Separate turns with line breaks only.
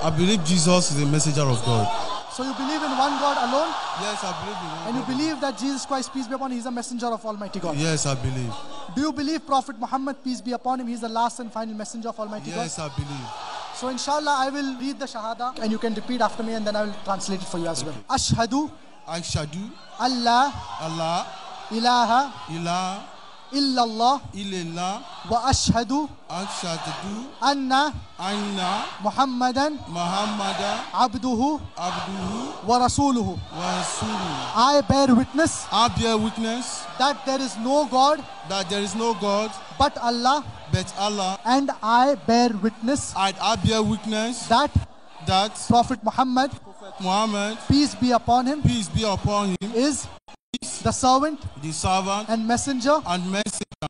I believe Jesus is a messenger of God.
So you believe in one God alone,
Yes, I believe in
and you believe that Jesus Christ, peace be upon him, is a messenger of Almighty God.
Yes, I believe.
Do you believe Prophet Muhammad, peace be upon him, he is the last and final messenger of Almighty God?
Yes, I believe.
So inshallah, I will read the Shahada and you can repeat after me and then I will translate it for you as well. Ashhadu
Ashadu
Allah
Allah
ilaha
ilaha
illallah wa ashhadu
ashadu
anna
anna
Muhammadan
Muhammadan
abduhu
abduhu
wa rasuluhu.
wa rasuluhu.
I bear witness
I bear witness
that there is no God
that there is no God
but Allah
but Allah,
and I bear witness
and I bear witness
that
that
Prophet Muhammad,
Muhammad,
peace be upon him,
peace be upon him,
is the servant
the servant
and messenger
and messenger